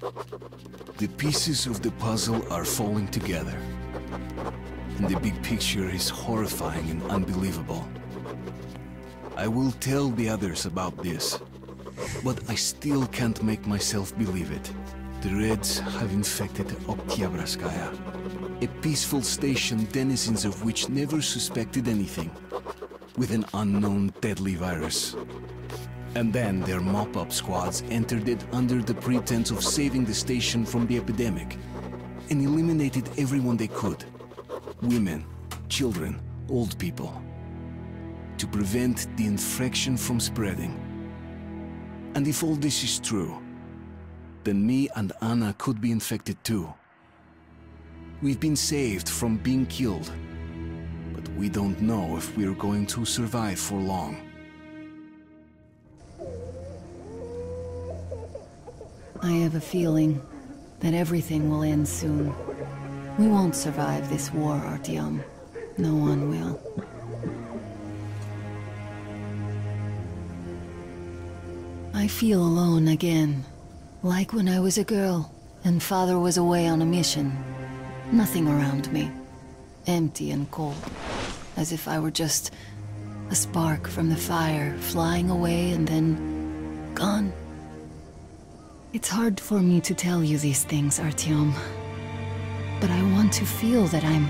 The pieces of the puzzle are falling together. And the big picture is horrifying and unbelievable. I will tell the others about this, but I still can't make myself believe it. The Reds have infected Oktyabrskaya, a peaceful station denizens of which never suspected anything, with an unknown deadly virus. And then their mop-up squads entered it under the pretense of saving the station from the epidemic, and eliminated everyone they could. Women, children, old people. To prevent the infection from spreading. And if all this is true, then me and Anna could be infected too. We've been saved from being killed, but we don't know if we're going to survive for long. I have a feeling that everything will end soon. We won't survive this war, Artyom. No one will. I feel alone again. Like when I was a girl, and father was away on a mission. Nothing around me. Empty and cold. As if I were just a spark from the fire, flying away and then... gone. It's hard for me to tell you these things, Artyom. But I want to feel that I'm...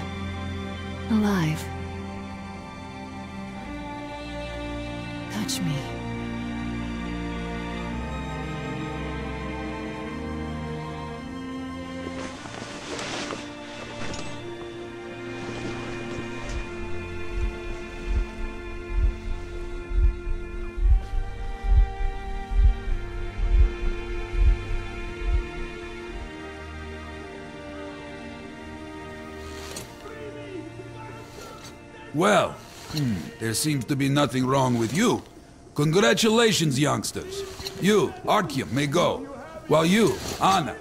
alive. Touch me. Well, hmm, there seems to be nothing wrong with you. Congratulations, youngsters. You, Artyom, may go. While you, Anna,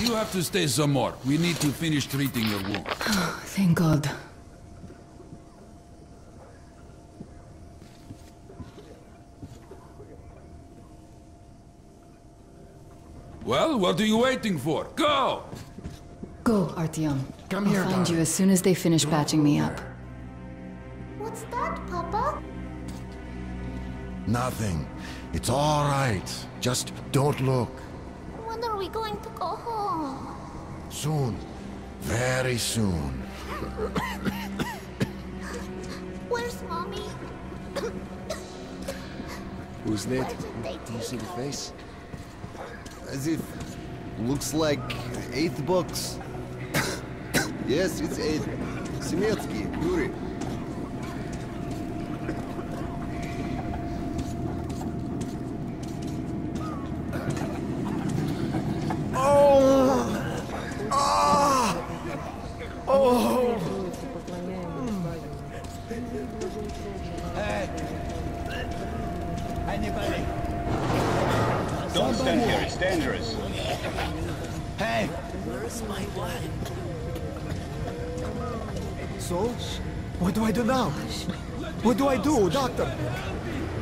you have to stay some more. We need to finish treating your wound. Thank God. Well, what are you waiting for? Go! Go, Artyom. Come here. I'll here, find darling. you as soon as they finish patching me up. Nothing. It's all right. Just don't look. When are we going to go home? Soon. Very soon. Where's Mommy? Who's that? Why did they Do you see the face? As if... Looks like eighth box. yes, it's eight. Semetsky, Yuri. So? What do I do now? What do I do, doctor?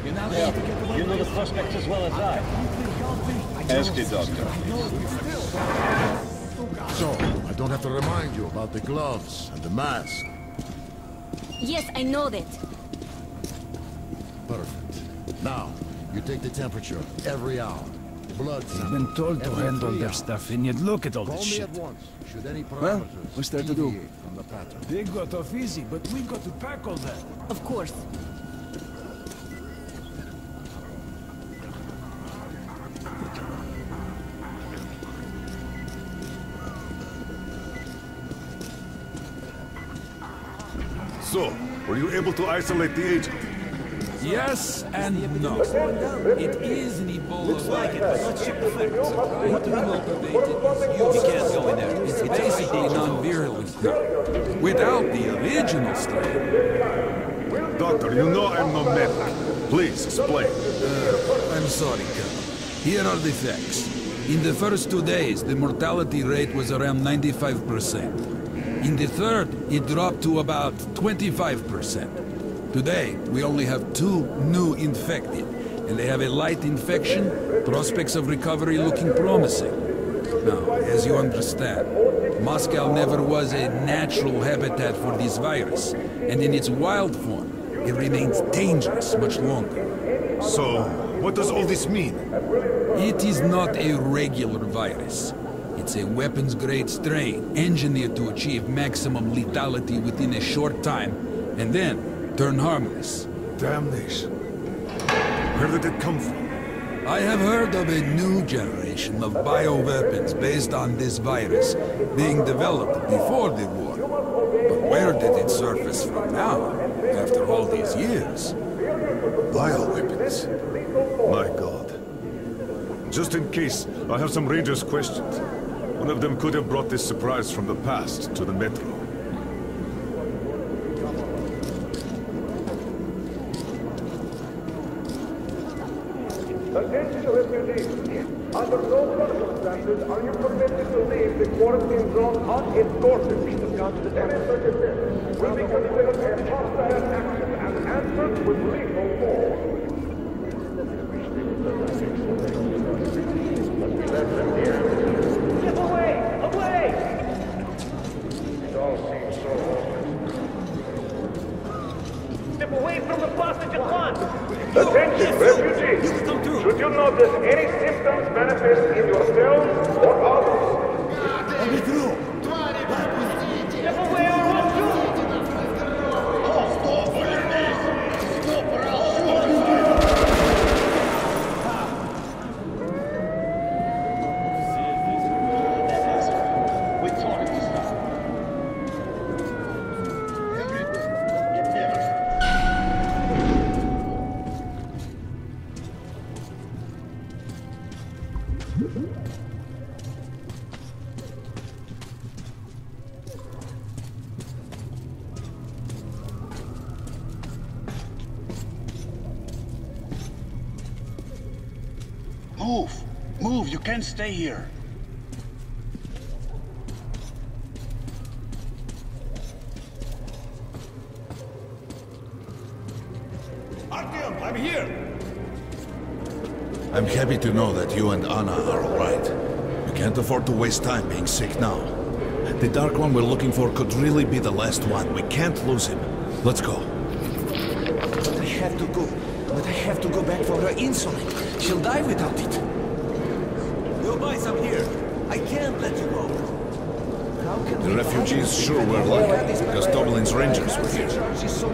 You know the prospects as well as I. Ask the doctor. So, I don't have to remind you about the gloves and the mask. Yes, I know that. Perfect. Now, you take the temperature every hour. Blood They've been told to every handle three their stuff, and yet look at all Call this me shit. at once. Should any Well, what's there to do? from the pattern? They got off easy, but we got to pack all that. Of course. So, were you able to isolate the agent? Yes and no. It is an Ebola Looks like it, but not ship effect. What do we cultivated is You can't go in there. It's basically non-virulent. Without the original strain. Doctor, you know I'm no medic. Please, explain. Uh, I'm sorry, Colonel. Here are the facts. In the first two days, the mortality rate was around 95%. In the third, it dropped to about 25%. Today, we only have two new infected, and they have a light infection, prospects of recovery looking promising. Now, as you understand, Moscow never was a natural habitat for this virus, and in its wild form, it remains dangerous much longer. So, what does all this mean? It is not a regular virus. It's a weapons-grade strain engineered to achieve maximum lethality within a short time, and then turn harmless. Damnation. Where did it come from? I have heard of a new generation of bioweapons based on this virus being developed before the war. But where did it surface from now, after all these years? Bioweapons. My god. Just in case, I have some Rangers questions. One of them could have brought this surprise from the past to the Metro. Under no circumstances are you permitted to leave the quarantine zone unescorted. Any such attempt will be considered a hostile action and answered with lethal force. Get away! Away! It all seems so Step away from the passage at once! Attention, refugees! Should you notice any symptoms manifest in yourselves Move! Move! You can't stay here. Artyom, I'm here! I'm happy to know that you and Anna are alright. We can't afford to waste time being sick now. The Dark One we're looking for could really be the last one. We can't lose him. Let's go. But I have to go. But I have to go back for her insulin. She'll die without it. We'll buy some here. I can't let you go. How can The refugees sure were lucky, because Dublin's Rangers were here.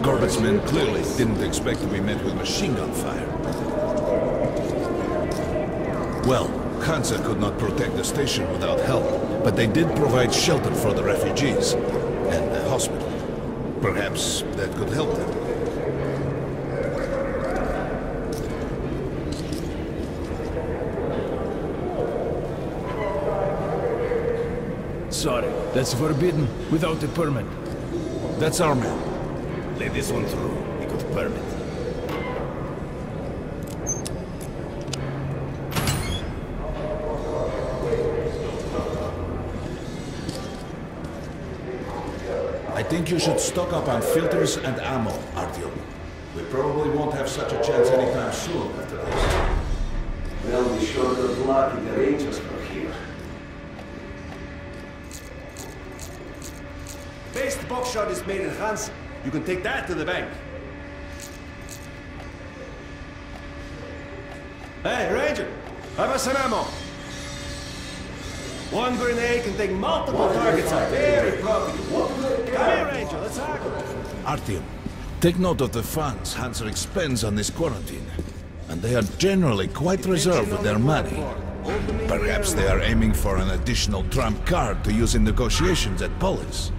Korbut's men clearly didn't expect to be met with machine gun fire. Well, Hansa could not protect the station without help, but they did provide shelter for the refugees and the hospital. Perhaps that could help them. Sorry, that's forbidden without a permit. That's our man. Let this one through. We could permit. I think you should stock up on filters and ammo, Artyom. We probably won't have such a chance anytime soon after this. Well, we sure got lucky the Rangers were here. Buckshot is made in Hansa. You can take that to the bank. Hey, Ranger! How about some ammo? One grenade can take multiple targets out. Very profitable. Come here, Ranger. Let's tackle. Artyom, take note of the funds Hansa expends on this quarantine. And they are generally quite reserved with their money. Perhaps they are aiming for an additional trump card to use in negotiations at Polis.